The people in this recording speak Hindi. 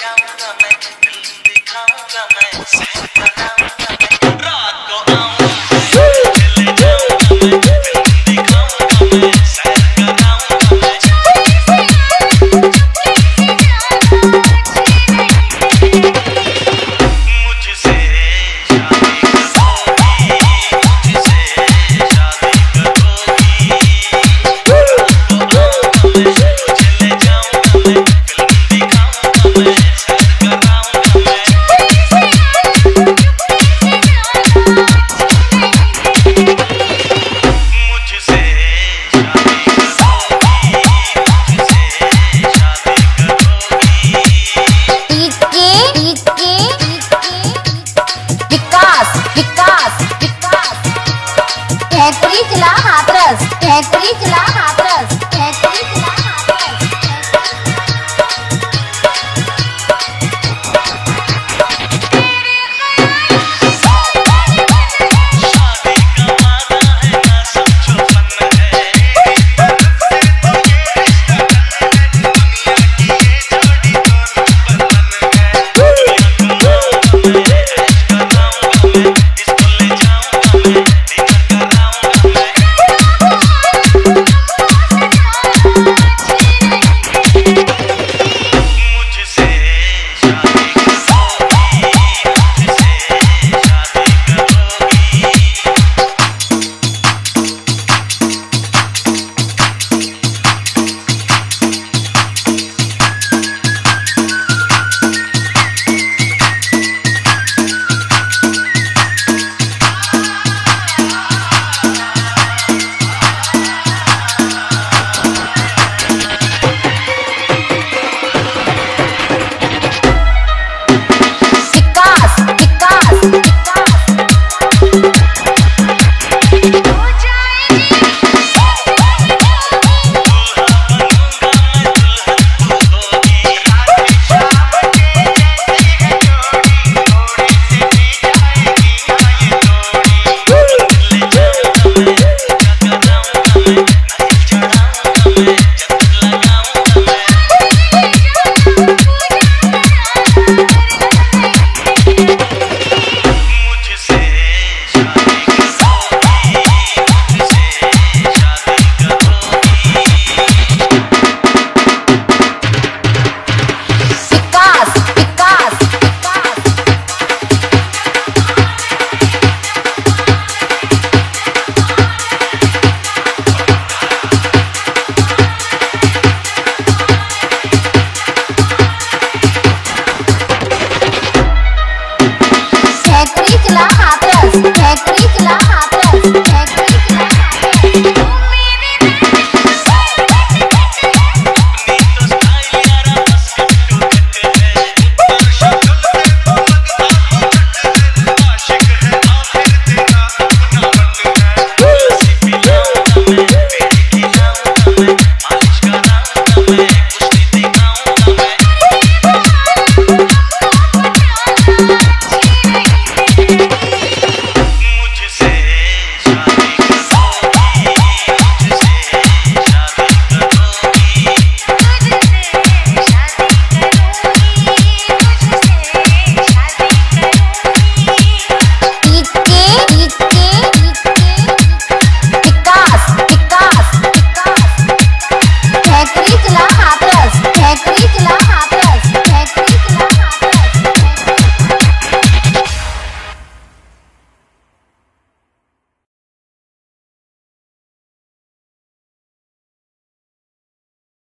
Count the men, count the men, count the men, count the men. Vikas Vikas Vikas. Hathras Hathras.